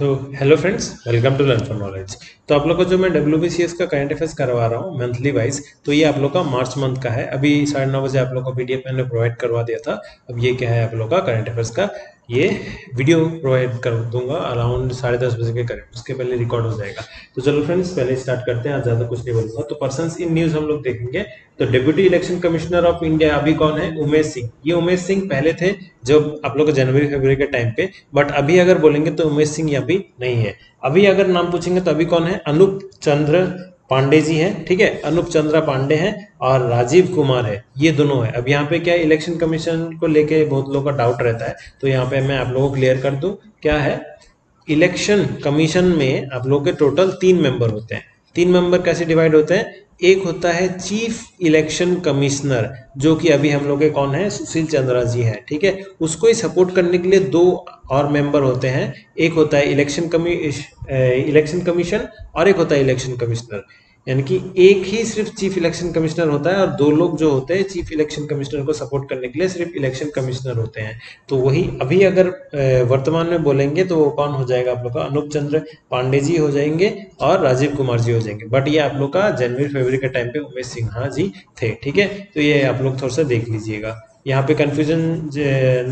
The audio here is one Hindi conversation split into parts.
So hello friends welcome to learn for knowledge तो आप लोग को जो मैं डब्ल्यू बी सी एस का करंट अफेयर्स करवा रहा हूँ मंथली वाइज तो ये आप लोग का मार्च मंथ का है। अभी साढ़े नौ बजे आप लोग को पीडीएफ मैंने प्रोवाइड करवा दिया था। अब ये क्या है आप लोग का करंट अफेयर्स का ये वीडियो प्रोवाइड कर दूँगा अराउंड साढ़े दस बजे के करीब। उसके पहले रिकॉर्ड हो जाएगा। तो चलो फ्रेंड्स पहले स्टार्ट करते हैं, आज ज़्यादा कुछ नहीं बोलूँगा। तो पर्सन इन न्यूज़ हम लोग देखेंगे। तो deputy election commissioner of India अभी कौन है? उमेश सिंह। ये उमेश सिंह पहले थे, जब आप लोग जनवरी फरवरी के टाइम पे। बट अभी अगर बोलेंगे तो उमेश सिंह अभी नहीं है। अभी अगर नाम पूछेंगे तो अभी कौन है? अनूप चंद्र पांडे जी हैं, ठीक है? अनुप चंद्रा पांडे हैं और राजीव कुमार है। ये दोनों है। अब यहाँ पे क्या इलेक्शन कमीशन को लेके बहुत लोगों का डाउट रहता है तो यहाँ पे मैं आप लोगों को क्लियर कर दूँ, क्या है? इलेक्शन कमीशन में आप लोगों के टोटल तीन मेंबर होते हैं। तीन मेंबर कैसे डिवाइड होते हैं? एक होता है चीफ इलेक्शन कमिश्नर जो कि अभी हम लोग के कौन है? सुशील चंद्रा जी हैं, ठीक है? उसको ही सपोर्ट करने के लिए दो और मेंबर होते हैं। एक होता है इलेक्शन कमी इलेक्शन कमीशन और एक होता है इलेक्शन कमिश्नर यानी कि एक ही सिर्फ़ चीफ इलेक्शन कमिश्नर होता है और दो लोग जो होते हैं चीफ इलेक्शन कमिश्नर को सपोर्ट करने के लिए सिर्फ़ इलेक्शन कमिश्नर होते हैं। तो वही अभी अगर वर्तमान में बोलेंगे तो वो कौन हो जाएगा आप लोग का? अनूप चंद्र पांडे जी हो जाएँगे और राजीव कुमार जी हो जाएँगे। बट ये आप लोग का जनवरी फरवरी के टाइम पे उमेश सिन्हा जी थे, ठीक है? तो ये आप लोग थोड़ा सा देख लीजिएगा। यहाँ पे कंफ्यूजन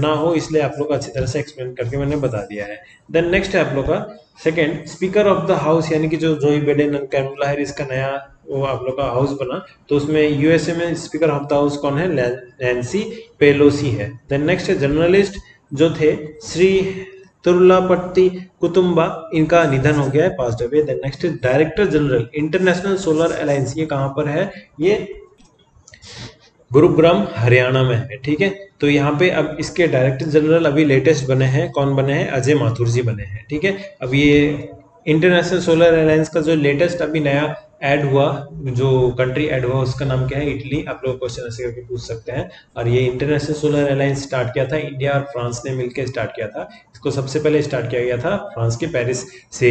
ना हो, इसलिए आप लोग अच्छी तरह से एक्सप्लेन करके मैंने बता दिया है। देन नेक्स्ट है आप लोग का second speaker of the house यानी कि जो जोई बेडेन कैमला हैरिस का नया वो आप लोग का हाउस बना तो उसमें यूएसए में स्पीकर ऑफ़ द हाउस कौन है? नैन्सी पेलोसी है। देन नेक्स्ट है जर्नलिस्ट जो थे, श्री तुरुलापट्टी कुतुम्बा इनका निधन हो गया है passed away then next director general international solar alliance ये कहाँ पर है? ये गुरुग्राम, हरियाणा में है, ठीक है? तो यहाँ पे अब इसके डायरेक्टर जनरल अभी लेटेस्ट बने हैं, कौन बने हैं? अजय माथुर जी बने हैं, ठीक है? अब ये इंटरनेशनल सोलर अलायंस का जो लेटेस्ट अभी नया ऐड हुआ, जो कंट्री ऐड हुआ, उसका नाम क्या है? इटली आप लोग क्वेश्चन ऐसे करके पूछ सकते हैं। और ये इंटरनेशनल सोलर अलायंस स्टार्ट किया था इंडिया और फ्रांस ने मिलकर स्टार्ट किया था। इसको सबसे पहले स्टार्ट किया गया था फ्रांस के पेरिस से,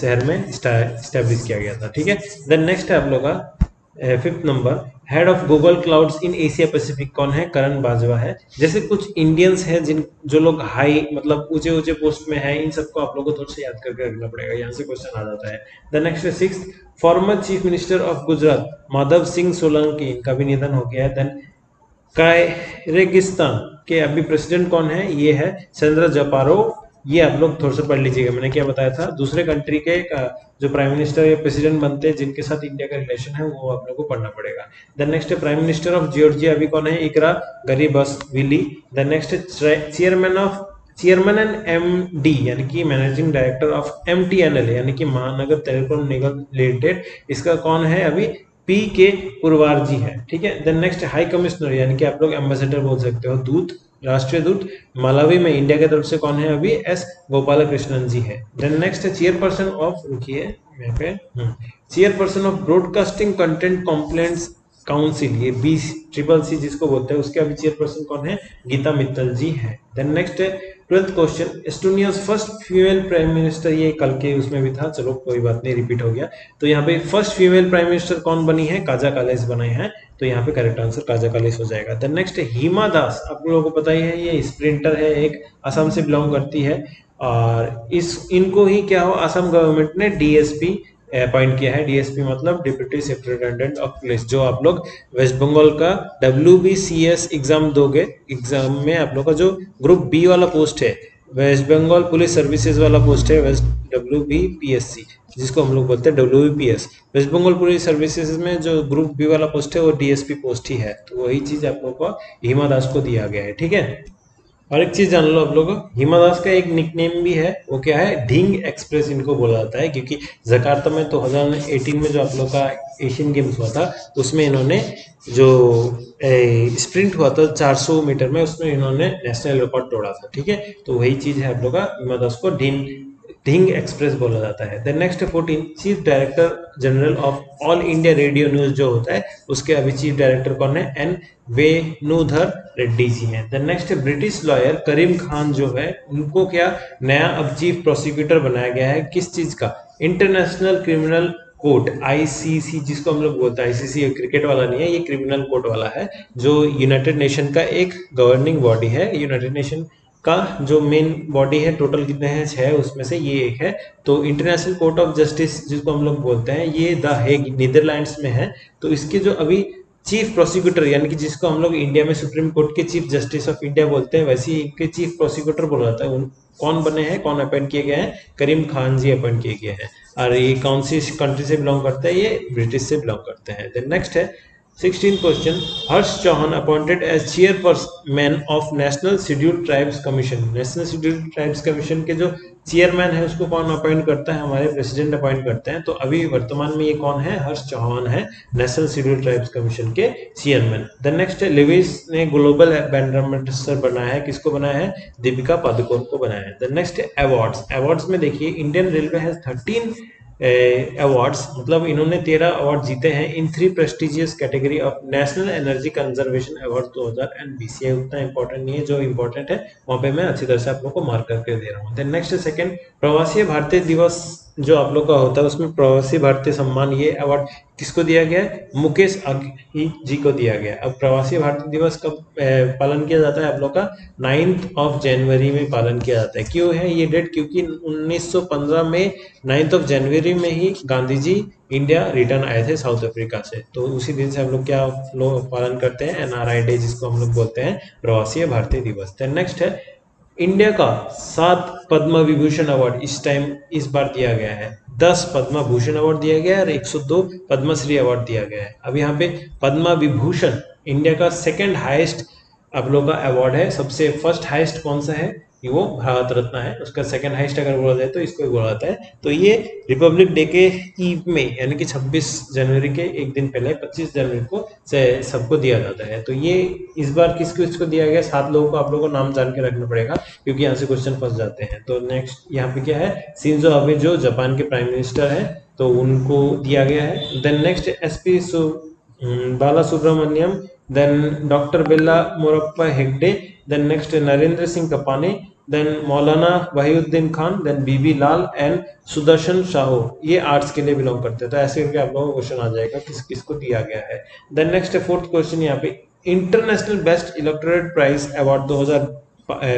शहर में स्टैब्लिश किया गया था, ठीक है? देन नेक्स्ट है आप लोग का fifth number head of Google clouds in Asia Pacific कौन है? करण बाजवा है। जैसे कुछ इंडियंस हैं जिन, जो लोग हाई मतलब ऊँचे ऊँचे पोस्ट में हैं, इन सबको आप लोगों को थोड़ा सा याद करके रखना पड़ेगा। यहाँ से क्वेश्चन आ जाता है। The next six former chief minister of Gujarat Madhav Singh Solanki इनका भी निधन हो गया है। देन कायरेगिस्तान के अभी प्रेसिडेंट कौन है? ये है चंद्र जपारो ये आप लोग थोड़ा सा पढ़ लीजिएगा। मैंने क्या बताया था? दूसरे कंट्री के जो प्राइम मिनिस्टर या प्रेसिडेंट बनते हैं, जिनके साथ इंडिया का रिलेशन है, वो आप लोग को पढ़ना पड़ेगा। Then next prime minister of Georgia अभी कौन है? Irakli Garibashvili then next chairman of chairman and M D यानी कि managing director of M T N L यानी कि महानगर टेलीकॉम निगम लिमिटेड इसका कौन है अभी? पी के पुरवार जी है, ठीक है? देन नेक्स्ट हाई कमिश्नर यानी कि आप लोग एम्बेसडर बोल सकते हो, दूत। राष्ट्रीय दूत, मालावी में इंडिया की तरफ़ से कौन है अभी? एस. गोपाल कृष्णन जी है। देन नेक्स्ट है चेयरपर्सन ऑफ़ रुकिए यहाँ पे chairperson of broadcasting content complaints council ये बी ट्रिपल सी जिसको बोलते हैं, उसके अभी चेयरपर्सन कौन है? गीता मित्तल जी है। देन नेक्स्ट है twelfth question Estonia first female prime minister ये कल के उसमें भी था, चलो कोई बात नहीं रिपीट हो गया। तो यहाँ पे फ़र्स्ट फीमेल प्राइम मिनिस्टर कौन बनी है? काजा कालेस बनाए हैं। तो यहाँ पे करेक्ट आंसर काजा कालेस हो जाएगा। Then next Hima Das. आप लोगों को पता ही है, ये स्प्रिंटर है, एक असम से बिलोंग करती है। और इस, इनको ही क्या हो असम गवर्नमेंट ने डीएसपी अपॉइंट किया है डीएसपी मतलब डिप्यूटी सुप्रिटेंडेंट ऑफ़ पुलिस जो आप लोग वेस्ट बंगाल का W B C S exam दोगे एग्ज़ाम में आप लोग का जो ग्रुप बी वाला पोस्ट है वेस्ट बंगाल पुलिस सर्विसेज़ वाला पोस्ट है West W B P S C जिसको हम लोग बोलते हैं W B P S West Bengal police services में जो ग्रुप बी वाला पोस्ट है, वो डीएसपी पोस्ट ही है। तो वही चीज़ आप लोग को हिमा दास को दिया गया है, ठीक है? और एक चीज़ जान लो आप लोग हिमा दास का एक निकनेम भी है, वो क्या है? ढिंग एक्सप्रेस इनको बोला जाता है, क्योंकि जकार्ता में तो हज़ार एटीन में जो आप लोग का एशियन गेम्स हुआ था, उसमें इन्होंने जो स्प्रिंट हुआ था 400 मीटर में, उसमें इन्होंने नेशनल रिकॉर्ड तोड़ा था, ठीक है? तो वही चीज़ है आप लोग का हिमा दास को ढिंग ढिंग एक्सप्रेस बोला जाता है। Then next fourteen chief director general of All India Radio news जो होता है, उसके अभी चीफ डायरेक्टर कौन है? एन वेनुधर रेड्डी जी हैं। Then next British lawyer Karim Khan जो है, उनको क्या नया अब चीफ प्रोसिक्यूटर बनाया गया है? किस चीज़ का? इंटरनेशनल क्रिमिनल कोर्ट आईसीसी जिसको हम लोग बोलते हैं आईसीसी क्रिकेट वाला नहीं है, ये क्रिमिनल कोर्ट वाला है, जो यूनाइटेड नेशन का एक गवर्निंग बॉडी है यूनाइटेड नेशन का जो मेन बॉडी है टोटल कितने हैं? छह, उसमें से ये एक है। तो इंटरनेशनल कोर्ट ऑफ़ जस्टिस जिसको हम लोग बोलते हैं, ये द हेग, नीदरलैंड्स में है। तो इसके जो अभी चीफ प्रोसिक्यूटर यानी कि जिसको हम लोग इंडिया में सुप्रीम कोर्ट के चीफ जस्टिस ऑफ़ इंडिया बोलते हैं, वैसे ही इनके चीफ प्रोसिक्यूटर बोला जाता है। उन, कौन बने हैं? कौन अपॉइंट किए गए हैं? करीम खान जी अपॉइंट किए गए हैं। और ये कौन सी कंट्री से बिलोंग करते हैं? ये ब्रिटिश से बिलोंग करते हैं। देन नेक्स्ट है sixteen question Harsh Chauhan appointed as chairperson of national scheduled tribes commission national scheduled tribes commission के जो चेयरमैन है, उसको कौन अपॉइंट करता है? हमारे प्रेसिडेंट अपॉइंट करते हैं। तो अभी वर्तमान में ये कौन है? हर्ष चौहान है नेशनल शेड्यूल्ड ट्राइब्स कमीशन के चेयरमैन द नेक्स्ट लिविस ने ग्लोबल बैंड बनाया है। किसको बनाया है? दीपिका पादुकोण को बनाया है। द नेक्स्ट अवार्ड्स अवार्ड्स में देखिए Indian railway has thirteen awards मतलब इन्होंने तेरह अवार्ड जीते हैं in three prestigious category of national energy conservation award 2000 and I उतना इंपॉर्टेंट नहीं है, जो इंपॉर्टेंट है, वहाँ पे मैं अच्छी तरह से आप लोग को मार्क करके दे रहा हूँ। नेक्स्ट सेकंड प्रवासी भारतीय दिवस जो आप लोग का होता है, उसमें प्रवासी भारतीय सम्मान ये अवार्ड किसको दिया गया है? मुकेश अग्नि जी को दिया गया अब प्रवासी भारतीय दिवस कब पालन किया जाता है आप लोग का? नाइन्थ ऑफ़ जनवरी में पालन किया जाता है। क्यों है ये डेट? क्योंकि 1915 में नाइन्थ ऑफ़ जनवरी में ही गांधी जी इंडिया रिटर्न आए थे साउथ अफ्रीका से। तो उसी दिन से हम लोग क्या लोग पालन करते हैं? एनआरआई डे, जिसको हम लोग बोलते हैं प्रवासी भारतीय दिवस। नेक्स्ट है इंडिया का सात पद्म विभूषण अवार्ड इस टाइम इस बार दिया गया है। दस पद्म भूषण अवार्ड दिया गया है और 102 पद्मश्री अवार्ड दिया गया है। अब यहाँ पे पद्म विभूषण इंडिया का सेकेंड हाइस्ट आप लोग का अवार्ड है। सबसे फ़र्स्ट हाइस्ट कौन सा है? वो भारत रत्न है, उसका सेकंड हाइस्ट अगर बोला जाए तो इसको बोला जाता है। तो ये रिपब्लिक डे के ईव में, यानी कि 26 जनवरी के एक दिन पहले 25 जनवरी को सबको दिया जाता है। तो ये इस बार किसको, इसको दिया गया? सात लोगों को, आप लोगों को नाम जान के रखना पड़ेगा, क्योंकि यहाँ से क्वेश्चन फंस जाते हैं। तो नेक्स्ट यहाँ पे क्या है? सिंजो अबे जो जापान के प्राइम मिनिस्टर है तो उनको दिया गया है। Then next S P Bala Subrahmanyam then doctor Billa Moorappa Hegde then next Narendra Singh Kapany then Maulana Wahiduddin Khan then B B Lal and Sudarshan Sahoo ये आर्ट्स के लिए बिलोंग करते हैं। तो ऐसे करके आप लोगों को क्वेश्चन आ जाएगा किस किसको दिया गया है। देन नेक्स्ट फोर्थ क्वेश्चन यहाँ पे। International best electorate prize award 2000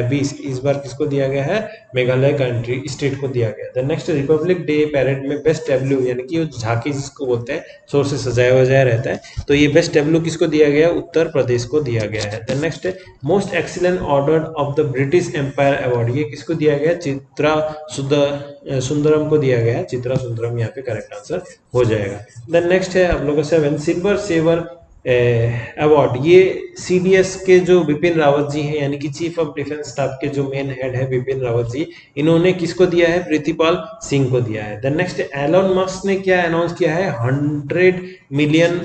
बीस, इस बार किसको दिया गया है? मेघालय कंट्री स्टेट को दिया गया। है नेक्स्ट रिपब्लिक डे पैरेड में बेस्ट डब्ल्यू यानी कि झांकी जिसको बोलते हैं, शोर से सजाया वजाया रहता है तो ये बेस्ट डब्ल्यू किसको दिया गया? उत्तर प्रदेश को दिया गया है। Then next most excellent order of the British Empire award ये किसको दिया गया? चित्रा सुंदरम को दिया गया है। चित्रा सुंदरम, यहाँ पे करेक्ट आंसर हो जाएगा। देन नेक्स्ट है, आप लोगों सेवन सिल्वर सेवर अवार्ड ये सीडीएस के जो विपिन रावत जी हैं, यानी कि चीफ ऑफ़ डिफेंस स्टाफ के जो मेन हेड है विपिन रावत जी, इन्होंने किसको दिया है? प्रीतिपाल सिंह को दिया है। देन नेक्स्ट एलोन मस्क ने क्या अनाउंस किया है? Hundred million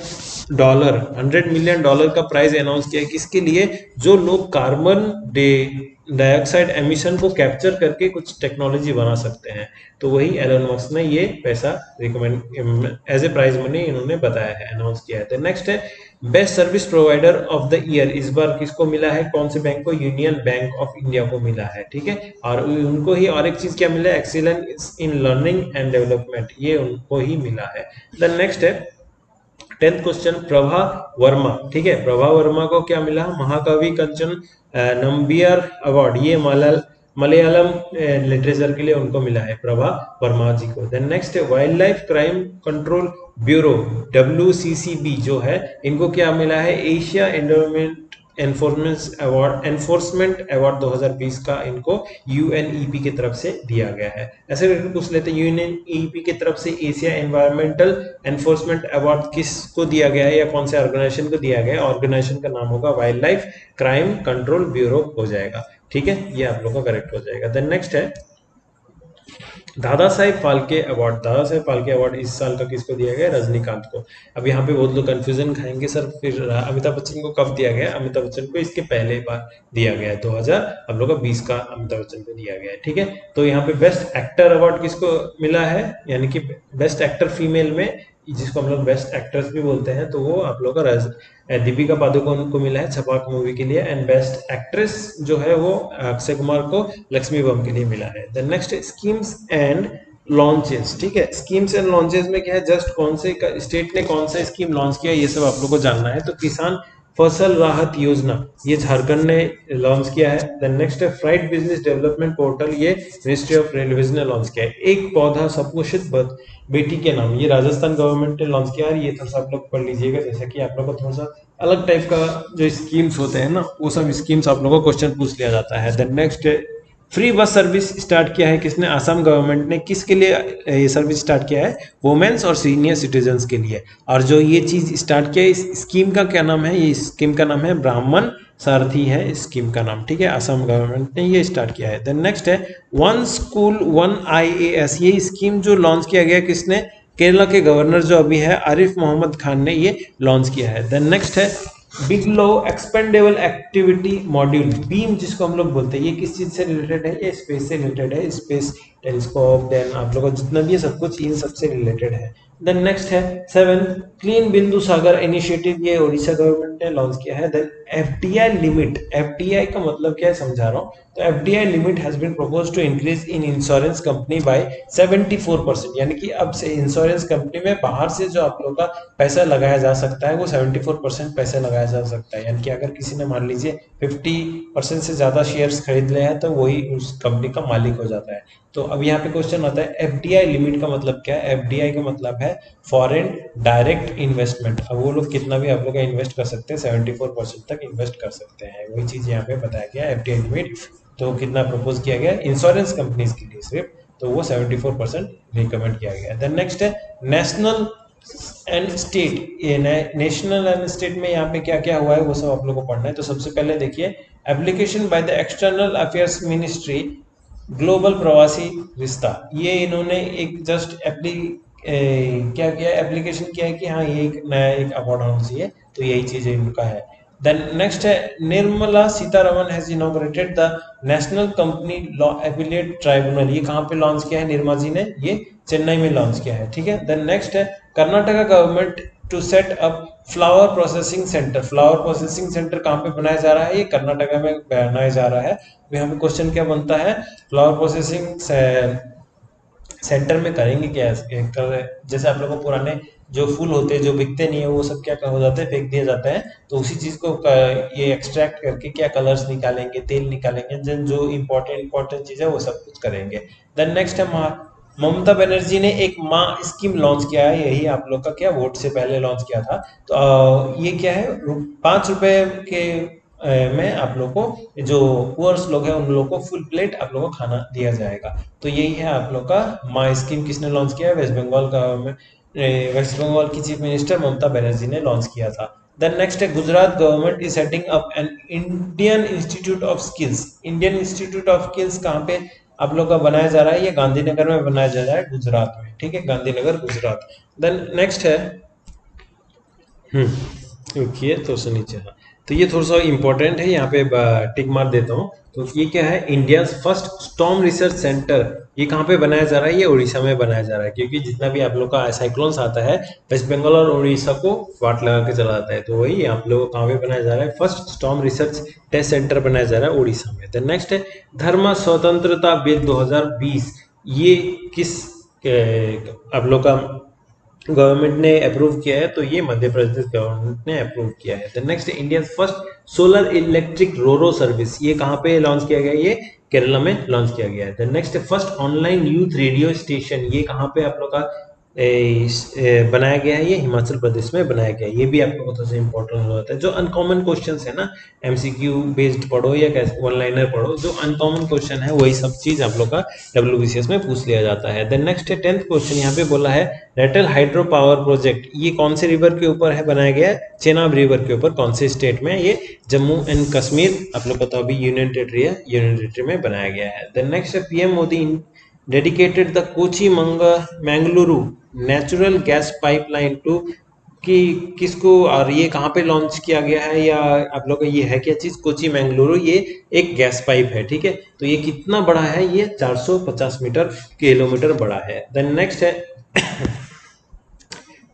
dollar hundred million dollar का प्राइस अनाउंस किया है किसके लिए? जो लोग कार्बन डे डाइऑक्साइड एमिशन को कैप्चर करके कुछ टेक्नोलॉजी बना सकते हैं। तो वही एलोन मस्क ने ये पैसा recommend as a prize money इन्होंने बताया है अनाउंस किया है। तो नेक्स्ट है best service provider of the year इस बार किसको मिला है? कौन से बैंक को? यूनियन बैंक ऑफ़ इंडिया को मिला है, ठीक है? और उनको ही और एक चीज़ क्या मिला है? Excellence in learning and development ये उनको ही मिला है। देन नेक्स्ट है टेंथ क्वेश्चन प्रभा वर्मा ठीक है? प्रभा वर्मा को क्या मिला? महाकवि कंचन नंबियर अवार्ड ये मलयाल मलयालम लिटरेचर के लिए उनको मिला है प्रभा वर्मा जी को। देन नेक्स्ट है wild life crime control bureau W जो है, इनको क्या मिला है? Asia environment enforcement award enforcement award 2020 का इनको यूएनईपी की तरफ़ से दिया गया है। ऐसे पूछ लेते हैं यूएनईपी की तरफ़ से एशिया एनवायरमेंटल एनफोर्समेंट अवार्ड किसको दिया गया है या कौन से ऑर्गेनाइजेशन को दिया गया है? ऑर्गेनाइजेशन का नाम होगा wild life crime control bureau हो जाएगा। ठीक है? ये आप लोग का करेक्ट हो जाएगा। देन नेक्स्ट है, दादा साहेब फाल्के अवार्ड दादा साहेब फाल्के अवार्ड इस साल का किसको दिया गया? रजनीकांत को। अब यहाँ पे बहुत लोग कंफ्यूजन खाएँगे, सर, फिर अमिताभ बच्चन को कब दिया गया? अमिताभ बच्चन को इसके पहले बार दिया गया है, दो हज़ार हम लोग का बीस का अमिताभ बच्चन को दिया गया है, ठीक है? तो यहाँ पे बेस्ट एक्टर अवार्ड किसको मिला है? यानी कि बेस्ट एक्टर फीमेल में जिसको हम लोग बेस्ट एक्ट्रेस भी बोलते हैं तो वो आप लोग का दीपिका पादुकोण को मिला है छपाक मूवी के लिए एंड बेस्ट एक्ट्रेस जो है वो अक्षय कुमार को लक्ष्मी बम के लिए मिला है। नेक्स्ट स्कीम्स एंड लॉन्चेस ठीक है? स्कीम्स एंड लॉन्चेस में क्या है? जस्ट कौन से स्टेट ने कौन सा स्कीम लॉन्च किया ये सब आप लोग को जानना है। तो किसान फ़सल राहत योजना, ये झारखंड ने लॉन्च किया है। देन नेक्स्ट है फ्राइट बिज़नेस डेवलपमेंट पोर्टल ये मिनिस्ट्री ऑफ़ रेलवेज ने लॉन्च किया है। एक पौधा सपोषित बेटी के नाम, ये राजस्थान गवर्नमेंट ने लॉन्च किया है। ये थोड़ा सा आप लोग पढ़ लीजिएगा, जैसे कि आप लोगों को थोड़ा सा अलग टाइप का जो स्कीम्स होते हैं ना, वो सब स्कीम्स आप लोगों को क्वेश्चन पूछ लिया जाता है। Then next free bus service start किया है किसने? आसाम गवर्नमेंट ने। किसके लिए ये सर्विस स्टार्ट किया है? वुमेन्स और सीनियर सिटीजन्स के लिए। और जो ये चीज़ स्टार्ट किया है, इस स्कीम का क्या नाम है? ये स्कीम का नाम है ब्राह्मण सारथी है स्कीम का नाम। ठीक है? आसाम गवर्नमेंट ने ये स्टार्ट किया है। देन नेक्स्ट है वन स्कूल वन आईएएस ये स्कीम जो लॉन्च किया गया किसने? केरला के गवर्नर जो अभी है, आरिफ मोहम्मद खान ने ये लॉन्च किया है। देन नेक्स्ट है big low expendable activity module, beam जिसको हम लोग बोलते हैं, ये किस चीज़ से रिलेटेड है? ये स्पेस से रिलेटेड है स्पेस टेलीस्कोप देन आप लोगों जितना भी है सब कुछ इन सबसे रिलेटेड है। देन नेक्स्ट है seven clean Bindu Sagar initiative ये ओडिशा गवर्नमेंट ने लॉन्च किया है। देन एफडीआई लिमिट एफडीआई का मतलब क्या है समझा रहा हूँ? तो FDI limit has been propose to increase in insurance company by 74 percent यानी कि अब से इंश्योरेंस कंपनी में बाहर से जो आप लोग का पैसा लगाया जा सकता है, वो 74 परसेंट पैसे लगाया जा सकता है। यानी कि अगर किसी ने मान लीजिए 50 परसेंट से ज़्यादा शेयर्स खरीद ले हैं तो वही उस कंपनी का मालिक हो जाता है। तो अब यहाँ पे क्वेश्चन आता है एफडीआई लिमिट का मतलब क्या है? एफडीआई का मतलब है फॉरेन डायरेक्ट इन्वेस्टमेंट अब वो लोग कितना भी आप लोग इन्वेस्ट कर सकते हैं सेवेंटी फोर परसेंट तक इन्वेस्ट कर सकते हैं। वही चीज़ यहाँ पे बताया गया एफ़ लिमिट तो कितना प्रपोज किया गया इंश्योरेंस कंपनीज़ के लिए सिर्फ़। तो वो 74 परसेंट रिकमेंड किया गया देन नेक्स्ट है नेशनल एंड स्टेट ये नेशनल एंड स्टेट में यहाँ पे क्या क्या हुआ है, वो सब आप लोग को पढ़ना है। तो सबसे पहले देखिए application by the external affairs ministry global Pravasi Rishta ये इन्होंने एक जस्ट एप्ली क्या, किया एप्लीकेशन किया है कि हाँ ये एक नया एक अवार्ड होना चाहिए तो यही चीज़ इनका है। Then next है Nirmala Sitharaman has inaugurated the national company law affiliate tribunal ये कहाँ पे लॉन्च किया है निर्मा जी ने? ये चेन्नई में लॉन्च किया है, ठीक है? देन नेक्स्ट है Karnataka government to set up flower processing centre flower processing centre कहाँ पे बनाया जा रहा है? ये कर्नाटका में बनाया जा रहा है। यहाँ पे क्वेश्चन क्या बनता है? फ्लावर प्रोसेसिंग सेंटर में करेंगे क्या? कर जैसे आप लोगों को पुराने जो फूल होते हैं, जो बिकते नहीं है, वो सब क्या हो जाते हैं? फेंक दिए जाते हैं। तो उसी चीज़ को ये एक्सट्रैक्ट करके क्या कलर्स निकालेंगे, तेल निकालेंगे देन जो इम्पोर्टेंट इम्पोर्टेंट चीज़ है, वो सब कुछ करेंगे। देन नेक्स्ट है ममता बनर्जी ने एक माँ स्कीम लॉन्च किया है, यही आप लोग का क्या वोट से पहले लॉन्च किया था। तो ये क्या है? पाँच रुपए के में आप लोग को, जो पुअर्स लोग हैं, उन लोगों को फुल प्लेट आप लोग को खाना दिया जाएगा। तो यही है आप लोग का माई स्कीम किसने लॉन्च किया है? वेस्ट बंगाल गवर्नमेंट वेस्ट बंगाल की चीफ मिनिस्टर ममता बनर्जी ने लॉन्च किया था। देन नेक्स्ट है, Gujarat government is setting up an Indian institute of skills Indian institute of skills कहाँ पे आप लोग का बनाया जा रहा है? ये गांधीनगर में बनाया जा रहा है गुजरात में, ठीक है? गांधीनगर, गुजरात। देन नेक्स्ट है हम्म तो से नीचे हाँ। तो ये थोड़ा सा इंपॉर्टेंट है, यहाँ पे टिक मार देता हूँ। तो ये क्या है? India first storm research centre ये कहाँ पे बनाया जा रहा है? ये उड़ीसा में बनाया जा रहा है, क्योंकि जितना भी आप लोग का साइक्लोन्स आता है वेस्ट बंगाल और उड़ीसा को वाट लगा के चला जाता है। तो वही आप लोगों को कहाँ पे बनाया जा रहा है? First storm research test centre बनाया जा रहा है उड़ीसा में। तो नेक्स्ट है, धर्म स्वतंत्रता बिल दो हज़ार बीस। ये किस आप लोग का गवर्नमेंट ने अप्रूव किया है तो ये मध्य प्रदेश गवर्नमेंट ने अप्रूव किया है। Next India first solar electric roro service ये कहाँ पे लॉन्च किया गया ये केरला में लॉन्च किया गया है। Next first online youth radio station ये कहाँ पे आप लोग का बनाया गया है, ये हिमाचल प्रदेश में बनाया गया है। ये भी आपको बहुत इंपॉर्टेंट हो जाता है। जो अनकॉमन क्वेश्चन है ना एमसीक्यू बेस्ड पढ़ो या वन लाइनर पढ़ो, जो अनकॉमन क्वेश्चन है, वही सब चीज़ आप लोग का डब्ल्यूबीसीएस में पूछ लिया जाता है। देन नेक्स्ट है टेंथ क्वेश्चन यहाँ पे बोला है रेटल हाइड्रो पावर प्रोजेक्ट ये कौन से रिवर के ऊपर है बनाया गया? है चेनाब रिवर के ऊपर, कौन से स्टेट में ये? जम्मू एंड कश्मीर, आप लोग बताओ अभी यूनियन टेरेटरी है यूनियन टेरेटरी में बनाया गया है। देन नेक्स्ट है PM Modi dedicated the Kochi Mangaluru natural gas pipeline to कि किसको और ये कहाँ पे लॉन्च किया गया है या आप लोग ये है क्या चीज़? कोची मैंगलुरु ये एक गैस पाइप है, ठीक है? तो ये कितना बड़ा है? ये 450 मीटर किलोमीटर बड़ा है। देन नेक्स्ट है,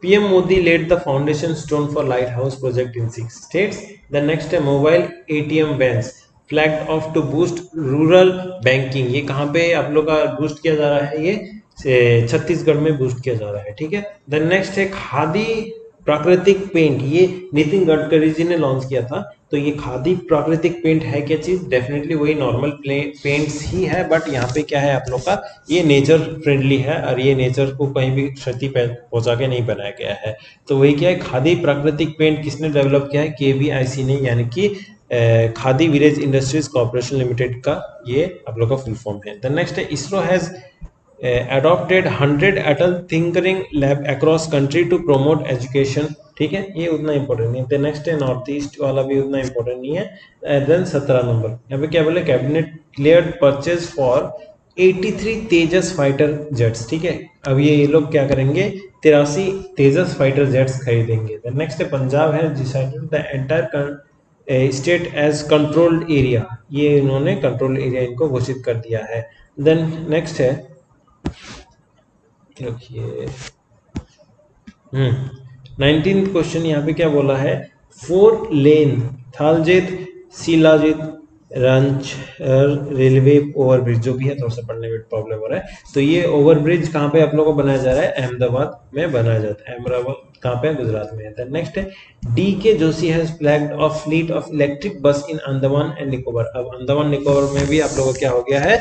PM Modi laid the foundation stone for light house project in six states the next है mobile ATM vans flag off to boost rural banking ये कहाँ पे आप लोग का बूस्ट किया जा रहा है? ये छत्तीसगढ़ में बूस्ट किया जा रहा है, ठीक है? देन नेक्स्ट है खादी प्राकृतिक पेंट ये नितिन गडकरी जी ने लॉन्च किया था तो ये खादी प्राकृतिक पेंट है क्या चीज़? डेफिनेटली वही नॉर्मल पेंट्स ही है बट यहाँ पे क्या है आप लोग का? ये नेचर फ्रेंडली है, और ये नेचर को कहीं भी क्षति पहुँचा के नहीं बनाया गया है। तो वही क्या है, खादी प्राकृतिक पेंट किसने डेवलप किया है? के ने, यानी कि Khadi village industries corporation limited का ये आप लोग का फुल फॉर्म है। द नेक्स्ट है, ISRO has adopted 100 Atal tinkering lab across country to promote education ठीक है? ये उतना इंपॉर्टेंट नहीं है। नेक्स्ट है नॉर्थ ईस्ट वाला भी उतना इंपॉर्टेंट नहीं है। देन सत्रह नंबर। यहाँ पे क्या बोले? Cabinet clear purchase for 83 Tejas fighter jets ठीक है? अब ये ये लोग क्या करेंगे? तिरासी तेजस फाइटर जेट्स खरीदेंगे। नेक्स्ट है, पंजाब है। Decided the entire state as controlled area ये इन्होंने कंट्रोल एरिया इनको घोषित कर दिया है। देन नेक्स्ट है हम्म नाइनटीन क्वेश्चन यहाँ पे क्या बोला है? फोर लेन थालजेत शिलाजित रंच रेलवे ओवरब्रिज, जो भी है थोड़ा सा पढ़ने में प्रॉब्लम हो रहा है। तो ये ओवरब्रिज कहाँ पे आप लोगों को बनाया जा रहा है? अहमदाबाद में बनाया जाता है। अहमदाबाद कहाँ पे? है गुजरात में। है नेक्स्ट है D K Joshi has flagged off fleet of electric bus in Andaman and Nicobar अब अंडमान निकोबार में भी आप लोगों को क्या हो गया है?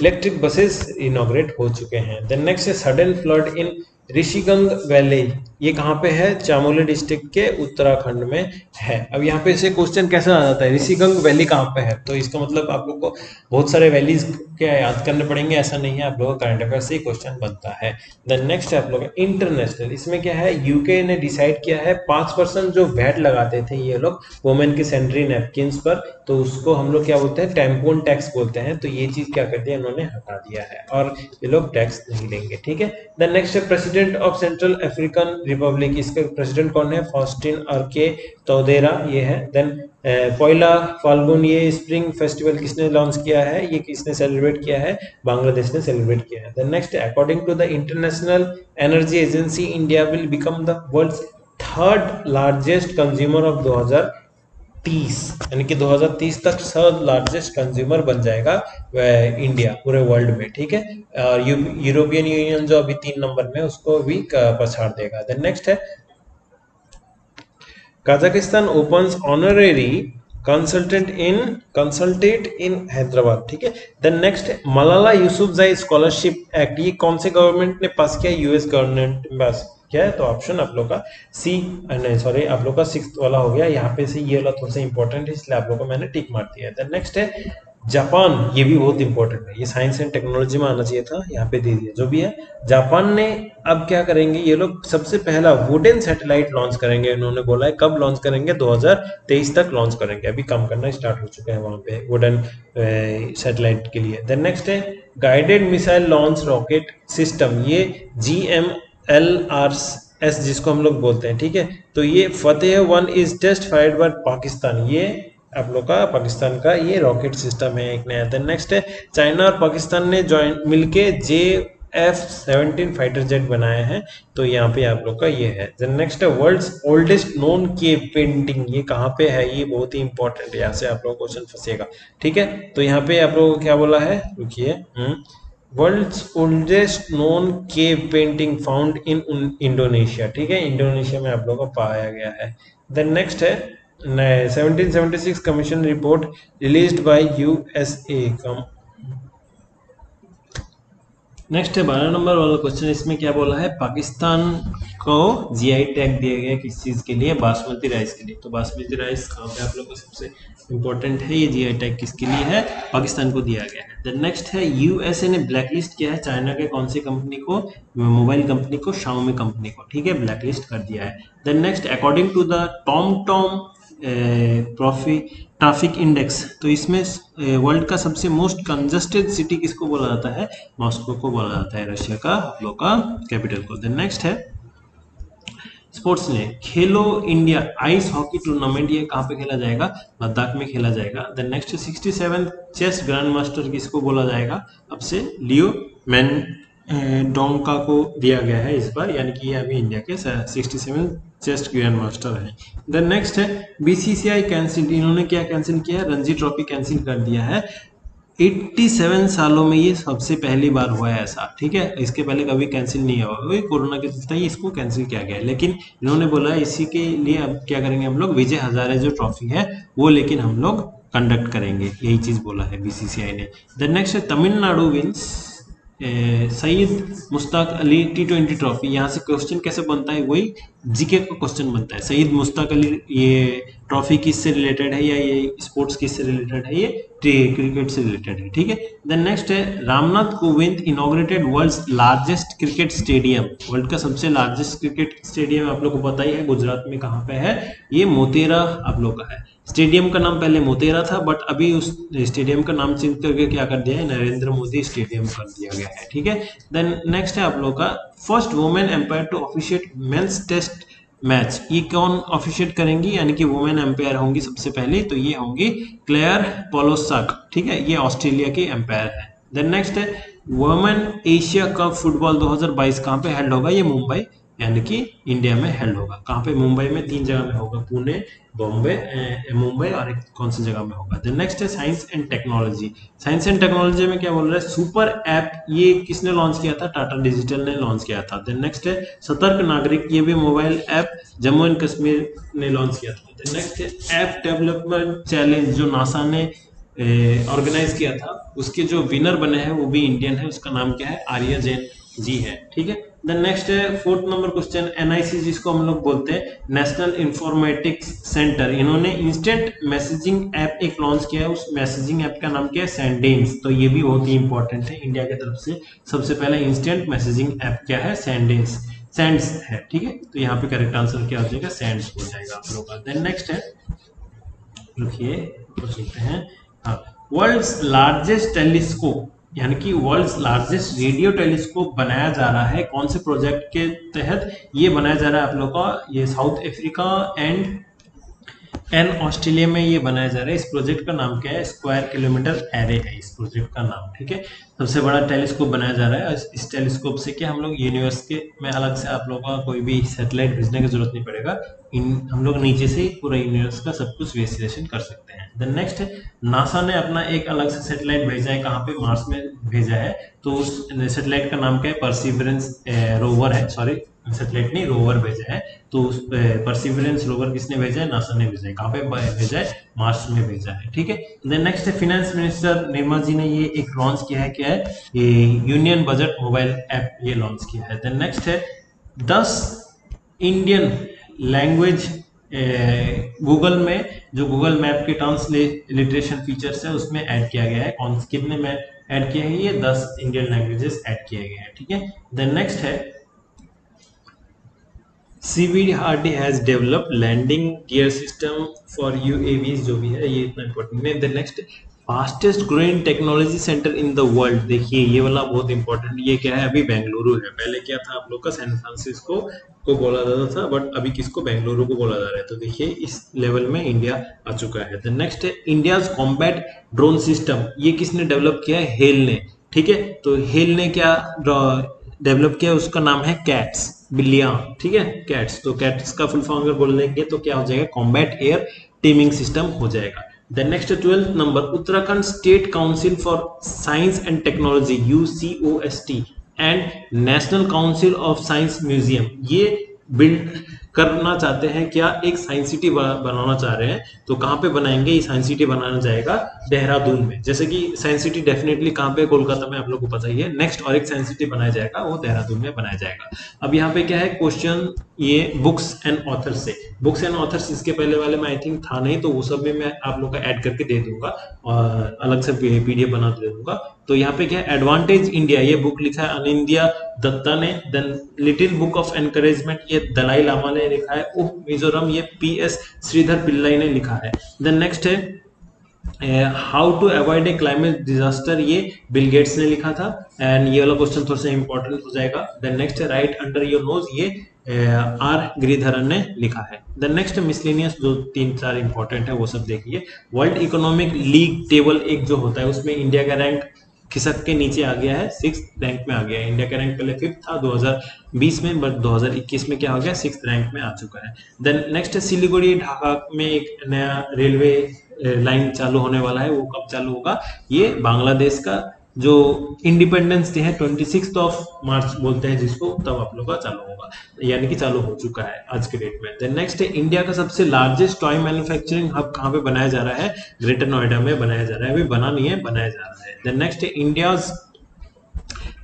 इलेक्ट्रिक बसेस इनोग्रेट हो चुके हैं। Then next sudden flood in Rishiganga valley ये कहाँ पे है? चामोली डिस्ट्रिक्ट के उत्तराखंड में है। अब यहाँ पे से क्वेश्चन कैसे आ जाता है? ऋषिगंग वैली कहाँ पे है? तो इसका मतलब आप लोग को बहुत सारे वैलीज क्या याद करने पड़ेंगे, ऐसा नहीं है। आप लोगों का करंट अफेयर से क्वेश्चन बनता है। देन नेक्स्ट आप लोग इंटरनेशनल इसमें क्या है? यूके ने डिसाइड किया है, पाँच परसेंट जो वैट लगाते थे ये लोग वोमेन की सेंट्री नेपकिन पर तो उसको हम लोग क्या बोलते हैं? टेम्पोन टैक्स बोलते हैं। तो ये चीज़ क्या कर दिया? इन्होंने हटा दिया है। और ये लोग टैक्स नहीं लेंगे, ठीक है? Then next president of central African republic इसके प्रेसिडेंट कौन है फॉस्टिन आर के तोदेरा ये है देन पोइला फाल्गुन ये स्प्रिंग फेस्टिवल किसने लॉन्च किया है? ये किसने सेलिब्रेट किया है? बांग्लादेश ने सेलिब्रेट किया है। Then next according to the international energy agency India will become the world third largest consumer of 2030 यानी कि 2030 तक थर्ड लार्जेस्ट कंज्यूमर बन जाएगा इंडिया पूरे वर्ल्ड में, ठीक है? और यूरोपियन यूनियन जो अभी तीन नंबर में उसको भी पछाड़ देगा। देन नेक्स्ट है Kazakhstan opens honorary consultant in consulate in Hyderabad ठीक है? Then next Malala Yousafzai scholarship act ये कौन से गवर्नमेंट ने पास किया? यूएस गवर्नमेंट ने पास क्या है? तो ऑप्शन आप लोग का सी नहीं सॉरी आप लोग का सिक्स वाला हो गया। यहाँ पे से ये वाला थोड़ा सा इंपॉर्टेंट है, इसलिए आप लोग को मैंने टिक मार दिया देन नेक्स्ट है, जापान। ये भी बहुत इंपॉर्टेंट है। ये साइंस एंड टेक्नोलॉजी में आना चाहिए था, यहाँ पे दे दिया। जो भी है, जापान ने अब क्या करेंगे, ये लोग सबसे पहला वुडन सैटेलाइट लॉन्च करेंगे। इन्होंने बोला है, कब लॉन्च करेंगे? 2023 तक लॉन्च करेंगे। अभी काम करना स्टार्ट हो चुका है वहाँ पे वुडन सैटेलाइट के लिए। देन नेक्स्ट है guided missile launch rocket system ये G M L R S जिसको हम लोग बोलते हैं, ठीक है? तो ये Fateh one is test fired by Pakistan. ये आप लोग का, पाकिस्तान का ये रॉकेट सिस्टम है, एक नया। देन नेक्स्ट है चाइना और पाकिस्तान ने ज्वाइन मिलके J F seventeen fighter jet बनाए हैं। तो यहाँ पे आप लोग का ये है। देन नेक्स्ट है world oldest known cave painting ये कहाँ पे है? ये बहुत ही इंपॉर्टेंट है। यहाँ से आप लोग क्वेश्चन फंसेगा, ठीक है? तो यहाँ पे आप लोगों को क्या बोला है? रुकिए। हम्म। World's oldest known cave painting found in Indonesia, ठीक है? इंडोनेशिया में आप लोगों को पाया गया है। देन नेक्स्ट है 1776 commission report released by USA next है, बारह नंबर वाला क्वेश्चन इसमें क्या बोला है? पाकिस्तान को जीआई टैग दिया गया किस चीज़ के लिए? बासमती राइस के लिए। तो बासमती राइस कहाँ पे आप लोग को सबसे इंपॉर्टेंट है? ये जीआई टैग किसके लिए है? पाकिस्तान को दिया गया है। देन नेक्स्ट है यूएसए ने ब्लैकलिस्ट किया है चाइना के कौन सी कंपनी को? मोबाइल कंपनी को शाओमी कंपनी को। ठीक है ब्लैकलिस्ट कर दिया है। Then next according to the TomTom trophy traffic index तो इसमें वर्ल्ड का सबसे मोस्ट कंजस्टेड सिटी किसको बोला जाता है? मॉस्को को बोला जाता है रशिया का लोग का कैपिटल को। देन नेक्स्ट है स्पोर्ट्स ने, खेलो इंडिया आइस हॉकी टूर्नामेंट ये कहाँ पे खेला जाएगा? लद्दाख में खेला जाएगा। Then next sixty seven chess grand master किसको बोला जाएगा? अब से लियो मैन डोंका को दिया गया है इस बार, यानी कि ये अभी इंडिया के sixty seven chest grand master है देन नेक्स्ट है बीसीसीआई कैंसिल इन्होंने क्या कैंसिल किया है? रणजी ट्रॉफी कैंसिल कर दिया है। 87 सालों में ये सबसे पहली बार हुआ है ऐसा, ठीक है? इसके पहले कभी कैंसिल नहीं हुआ वही कोरोना के चलते ही इसको कैंसिल किया गया है। लेकिन इन्होंने बोला, इसी के लिए अब क्या करेंगे हम लोग? विजय हजारे जो ट्रॉफी है, वो लेकिन हम लोग कंडक्ट करेंगे, यही चीज़ बोला है बीसीसीआई ने। द नेक्स्ट है, Tamil Nadu wins Syed Mushtaq Ali T twenty trophy यहाँ से क्वेश्चन कैसे बनता है? वही जीके का क्वेश्चन बनता है। सईद मुश्ताक अली, ये ट्रॉफी किससे रिलेटेड है या ये स्पोर्ट्स किससे रिलेटेड है? ये क्रिकेट से रिलेटेड है, ठीक है? देन नेक्स्ट है Ramnath Kovind inaugurated world largest cricket stadium world का सबसे लार्जेस्ट क्रिकेट स्टेडियम आप लोग को पता ही है, गुजरात में कहाँ पे है? ये मोतेरा आप लोग का है। स्टेडियम का नाम पहले मोतेरा था बट अभी उस स्टेडियम का नाम चेंज करके क्या कर दिया है? नरेंद्र मोदी स्टेडियम कर दिया गया है, ठीक है? देन नेक्स्ट है आप लोग का first women umpire to officiate men's test match ये कौन ऑफिशिएट करेंगी? यानी कि वुमेन एम्पायर होंगी सबसे पहले तो ये होंगी क्लेयर पोलोसक ठीक है? ये ऑस्ट्रेलिया की एम्पायर है। देन नेक्स्ट है वुमेन एशिया कप फुटबॉल 2022 कहाँ पे हेल्ड होगा? ये मुंबई। यानी कि इंडिया में हेल्ड होगा। कहाँ पे? मुंबई में तीन जगह में होगा। पुणे, बॉम्बे मुंबई और एक कौन सी जगह में होगा? देन नेक्स्ट है science and technology science and technology में क्या बोल रहा है? सुपर ऐप ये किसने लॉन्च किया था? टाटा डिजिटल ने लॉन्च किया था। देन नेक्स्ट है सतर्क नागरिक, ये भी mobile app Jammu and Kashmir ने लॉन्च किया था। देन नेक्स्ट है ऐप डेवलपमेंट चैलेंज जो नासा ने ऑर्गेनाइज किया था। उसके जो विनर बने हैं, वो भी इंडियन है। उसका नाम क्या है? आर्य जैन जी है। ठीक है? देन नेक्स्ट है फोर्थ नंबर क्वेश्चन एनआईसी जिसको हम लोग बोलते हैं नेशनल इंफॉर्मेटिक्स सेंटर इन्होंने इंस्टेंट मैसेजिंग ऐप एक लॉन्च किया है, उस मैसेजिंग ऐप का नाम क्या है? सैंडेन्स तो ये भी बहुत ही इंपॉर्टेंट है इंडिया की तरफ़ से। सबसे पहले इंस्टेंट मैसेजिंग ऐप क्या है? सैंडेन्स सैंड्स है, ठीक है? तो यहाँ पे करेक्ट आंसर क्या हो जाएगा? सैंड्स हो जाएगा आप लोग का। देन नेक्स्ट है लिखिए चलते हैं। हाँ वर्ल्ड लार्जेस्ट टेलीस्कोप यानी कि वर्ल्ड लार्जेस्ट रेडियो टेलीस्कोप बनाया जा रहा है। कौन से प्रोजेक्ट के तहत ये बनाया जा रहा है आप लोग का? ये South Africa and an Australia में ये बनाया जा रहा है। इस प्रोजेक्ट का नाम क्या है? स्क्वायर किलोमीटर एरे है इस प्रोजेक्ट का नाम, ठीक है? सबसे बड़ा टेलीस्कोप बनाया जा रहा है। इस टेलीस्कोप से क्या हम लोग यूनिवर्स के में अलग से आप लोगों का कोई भी सैटेलाइट भेजने की ज़रूरत नहीं पड़ेगा। इन, हम लोग नीचे से ही पूरा यूनिवर्स का सब कुछ विश्लेषण कर सकते हैं। देन नेक्स्ट नासा ने अपना एक अलग से सैटेलाइट भेजा है, कहाँ पे? मार्स में भेजा है। तो उस सैटेलाइट का नाम क्या है? परसिवरेंस रोवर है। सॉरी सैटेलाइट नहीं रोवर भेजा है। तो उस परसिवरेंस रोवर किसने भेजा है? नासा ने भेजा है। कहाँ पे भेजा है? मार्स में भेजा है ठीक है? नेक्स्ट है फाइनेंस मिनिस्टर निर्मला जी ने ये एक लॉन्च किया है, क्या है? ये यूनियन बजट मोबाइल ऐप ये लॉन्च किया है। देन नेक्स्ट है, दस इंडियन लैंग्वेज गूगल में, जो गूगल मैप के ट्रांसलिट्रेशन फीचर्स है, उसमें ऐड किया गया है। कौन कितने में ऐड किया है, ये दस इंडियन लैंग्वेजेस ऐड किए गए हैं, ठीक है? देन नेक्स्ट है CBRD has develop landing gear system for UAVs, जो भी है, ये इतना इंपॉर्टेंट है। The next fastest growing technology centre in the world देखिए, ये वाला बहुत इंपॉर्टेंट ये क्या है, अभी बेंगलुरु है। पहले क्या था आप लोग का सैन फ्रांसिस्को को बोला जाता था बट अभी किसको? बेंगलुरु को बोला जा रहा है। तो देखिए, इस लेवल में इंडिया आ चुका है। द नेक्स्ट है इंडिया कॉम्बैट ड्रोन सिस्टम ये किसने डेवलप किया है? हेल ने। ठीक है? तो हेल ने क्या डेवलप किया, उसका नाम है कैट्स बिल्लिया, ठीक है? कैट्स तो कैट्स का फुल फॉर्म अगर बोल देंगे तो क्या हो जाएगा? कॉम्बैट एयर टीमिंग सिस्टम हो जाएगा। The next twelfth number Uttarakhand state council for science and technology UCO S T and national council of science museum ये बिल्ड करना चाहते हैं, क्या एक साइंस सिटी बनाना चाह रहे हैं तो कहाँ पे बनाएँगे? ये साइंस सिटी बनाना जाएगा देहरादून में। जैसे कि साइंस सिटी डेफिनेटली कहाँ पे? कोलकाता में आप लोग को पता ही है। नेक्स्ट और एक साइंस सिटी बनाया जाएगा, वो देहरादून में बनाया जाएगा। अब यहाँ पे क्या है? क्वेश्चन ये बुक्स एंड ऑथर से। बुक्स एंड ऑथर्स इसके पहले वाले में आई थिंक था नहीं तो वो सब में मैं आप लोग का ऐड करके दे दूँगा और अलग से पीडीएफ बना दे दूँगा। तो यहाँ पे क्या एडवांटेज इंडिया ये बुक लिखा है अनिंदिया दत्ता ने then little book of encouragement ये दलाई लामा ने लिखा है, उफ, मिजोरम, ये पी एस श्रीधर पिल्लाई ने लिखा है। देन नेक्स्ट है how to avoid a climate disaster ये बिल गेट्स ने लिखा था एंड ये वाला क्वेश्चन थोड़ा सा इंपॉर्टेंट हो जाएगा। देन नेक्स्ट है राइट अंडर योर नोज़ ये आर गिरिधरन ने लिखा है। द नेक्स्ट मिसलिनियस जो तीन चार इंपॉर्टेंट है, वो सब देखिए। वर्ल्ड इकोनॉमिक लीग टेबल एक जो होता है, उसमें इंडिया का रैंक खिसक के नीचे आ गया है सिक्स रैंक में आ गया है। इंडिया का रैंक पहले फिफ्थ था 2020 में बट 2021 में क्या हो गया? सिक्स रैंक में आ चुका है। देन नेक्स्ट सिलीगुड़ी, ढाका में एक नया रेलवे लाइन चालू होने वाला है। वो कब चालू होगा? ये बांग्लादेश का जो इंडिपेंडेंस डे है ट्वेंटी सिक्स ऑफ़ मार्च बोलते हैं जिसको, तब आप लोग का चालू होगा। यानी कि चालू हो चुका है आज के डेट में। देन नेक्स्ट है इंडिया का सबसे लार्जेस्ट टॉय मैन्युफैक्चरिंग हब कहाँ पे बनाया जा रहा है? ग्रेटर नोएडा में बनाया जा रहा है। अभी बना नहीं है, बनाया जा रहा है। देन नेक्स्ट है India's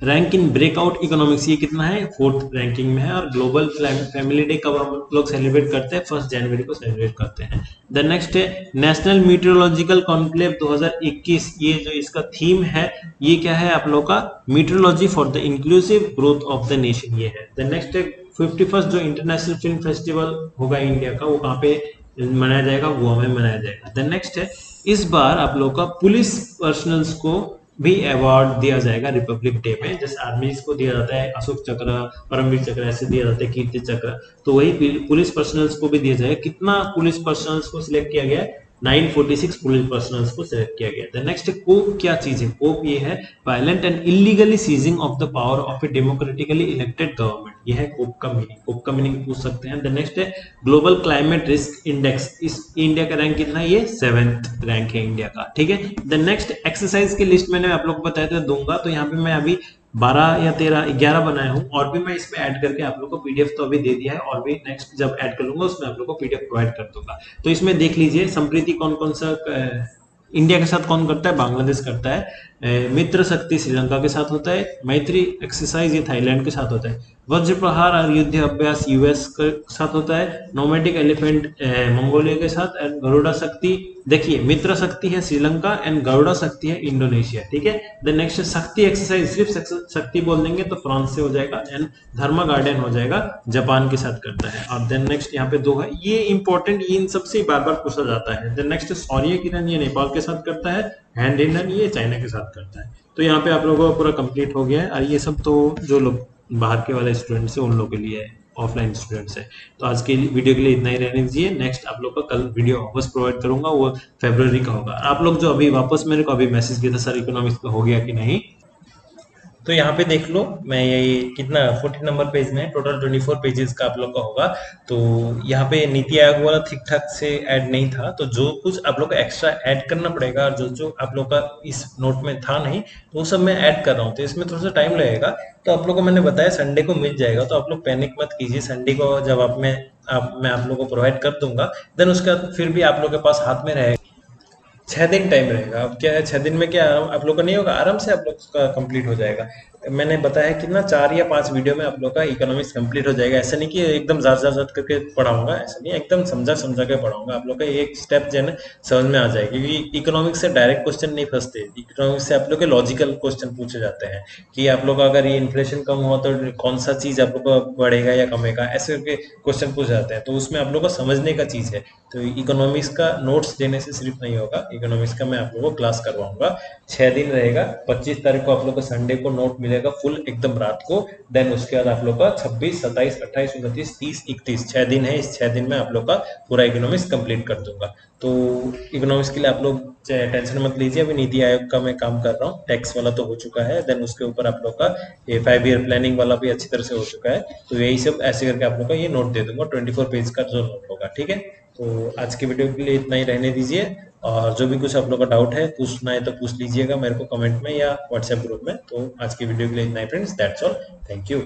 rank in breakout economics ये कितना है? फोर्थ रैंकिंग में है और ग्लोबल फैमिली डे कब हम लोग सेलिब्रेट करते हैं? फ़र्स्ट जनवरी को सेलिब्रेट करते हैं। द नेक्स्ट है नेशनल मीटरोलॉजिकल कॉन्क्लेव 2021 ये जो इसका थीम है, ये क्या है आप लोग का? Meteorology for the inclusive growth of the nation ये है। द नेक्स्ट है फिफ्टी जो इंटरनेशनल फ़िल्म फेस्टिवल होगा इंडिया का, वो कहाँ पे मनाया जाएगा? गोवा में मनाया जाएगा। द नेक्स्ट है इस बार आप लोग का पुलिस पर्सनल्स को भी अवार्ड दिया जाएगा रिपब्लिक डे में। जैसे आर्मी को दिया जाता है अशोक चक्र परमवीर चक्र ऐसे दिया जाता है कीर्ति चक्र तो वही पुलिस पर्सनल्स को भी दिया जाएगा। कितना पुलिस पर्सनल्स को सिलेक्ट किया गया है? 946 पुलिस पर्सनल्स को सिलेक्ट किया गया द नेक्स्ट कोप क्या चीज़ है? कोप ये है violent and illegally seizing of the power of a democratically elected government ये है कोप का मीनिंग कोप का मीनिंग पूछ सकते हैं। द नेक्स्ट है ग्लोबल क्लाइमेट रिस्क इंडेक्स इस इंडिया का रैंक कितना है? ये सेवेंथ रैंक है इंडिया का, ठीक है? द नेक्स्ट एक्सरसाइज की लिस्ट मैंने आप लोग को बताया था, दूँगा। तो यहाँ पे मैं अभी बारह या तेरह, ग्यारह बनाया हूँ और भी मैं इसमें ऐड करके आप लोग को पीडीएफ तो अभी दे दिया है और भी नेक्स्ट जब ऐड कर लूँगा उसमें आप लोग को पीडीएफ प्रोवाइड कर दूँगा। तो इसमें देख लीजिए, संप्रीति कौन कौन सा इंडिया के साथ कौन करता है? बांग्लादेश करता है। मित्र शक्ति श्रीलंका के साथ होता है, मैत्री एक्सरसाइज ये थाईलैंड के साथ होता है। वज्र प्रहार और युद्ध अभ्यास यूएस के साथ होता है नोमेटिक एलिफेंट मंगोलिया के साथ एंड गरुड़ा शक्ति। देखिए, मित्र शक्ति है श्रीलंका एंड गरुड़ा शक्ति है इंडोनेशिया, ठीक है? देन नेक्स्ट शक्ति एक्सरसाइज सिर्फ़ शक्ति बोल देंगे तो फ्रांस से हो जाएगा एंड धर्मा गार्डन हो जाएगा, जापान के साथ करता है। और देन नेक्स्ट यहाँ पे दो है, ये इंपॉर्टेंट इन सबसे बार बार पूछा जाता है। देन नेक्स्ट सौर्य किरण ये नेपाल के साथ करता है हैंड इन हैंड ये चाइना के साथ करता है। तो यहाँ पे आप लोगों का पूरा कंप्लीट हो गया है और ये सब तो जो लोग बाहर के वाले स्टूडेंट्स हैं, उन लोगों के लिए ऑफलाइन स्टूडेंट्स है। तो आज के वीडियो के लिए इतना ही रहने दीजिए। नेक्स्ट आप लोग का कल वीडियो वापस प्रोवाइड करूँगा, वो फेब्रवरी का होगा। आप लोग जो अभी वापस मेरे को अभी मैसेज किया था सर इकोनॉमिक्स का हो गया कि नहीं? तो यहाँ पे देख लो, मैं ये कितना फोर्टी नंबर पेज में टोटल ट्वेंटी फोर पेजेस का आप लोग का होगा। तो यहाँ पे नीति आयोग वाला ठीक ठाक से ऐड नहीं था। तो जो कुछ आप लोग का एक्स्ट्रा ऐड करना पड़ेगा और जो जो आप लोग का इस नोट में था नहीं तो वो सब मैं ऐड कर रहा हूँ। तो इसमें थोड़ा सा टाइम लगेगा। तो आप लोग को मैंने बताया संडे को मिल जाएगा। तो आप लोग पैनिक मत कीजिए। संडे को जब आप, में, आप, मैं आप लोग को प्रोवाइड कर दूँगा। देन उसके बाद फिर भी आप लोग के पास हाथ में रहेगा। छह दिन टाइम रहेगा। अब क्या है, छह दिन में क्या आप लोग का नहीं होगा? आराम से आप लोग का कंप्लीट हो जाएगा। मैंने बताया कितना चार या पाँच वीडियो में आप लोग का इकोनॉमिक्स कंप्लीट हो जाएगा। ऐसा नहीं कि एकदम जार जार करके पढ़ाऊँगा, ऐसा नहीं, एकदम समझा समझा के पढ़ाऊँगा। आप लोग का एक स्टेप जो है ना समझ में आ जाएगा क्योंकि इकोनॉमिक्स से डायरेक्ट क्वेश्चन नहीं फंसते। इकोनॉमिक्स से आप लोग के लॉजिकल क्वेश्चन पूछे जाते हैं कि आप लोग अगर ये इन्फ्लेशन कम हुआ तो कौन सा चीज़ आप लोग का बढ़ेगा या कमेगा, ऐसे करके क्वेश्चन पूछे जाते हैं। तो उसमें आप लोग को समझने का चीज़ है। तो इकोनॉमिक्स का नोट्स देने से सिर्फ़ नहीं होगा। इकोनॉमिक्स का मैं आप लोग को क्लास करवाऊँगा। छह दिन रहेगा। पच्चीस तारीख को आप लोग को संडे को नोट मिलेगा फुल एकदम रात को। देन उसके बाद आप लोग का छब्बीस, सत्ताईस, अट्ठाईस, उनतीस, तीस, इकतीस, छह दिन है। इस छह दिन में आप लोग का पूरा इकोनॉमिक्स कंप्लीट कर दूँगा। तो इकोनॉमिक्स के लिए आप लोग टेंशन मत लीजिए। अभी नीति आयोग का मैं काम कर रहा हूँ। टैक्स वाला तो हो चुका है। देन उसके ऊपर आप लोग का ये फाइव ईयर प्लानिंग वाला भी अच्छी तरह से हो चुका है। तो यही सब ऐसे करके आप लोग का ये नोट दे दूँगा। ट्वेंटी पेज का जो नोट होगा, ठीक है? तो आज की वीडियो के लिए इतना ही। रहने दीजिए। और जो भी कुछ आप लोग का डाउट है, पूछना है तो पूछ लीजिएगा मेरे को कमेंट में या व्हाट्सएप ग्रुप में। तो आज की वीडियो के लिए इतना ही friends that's all thank you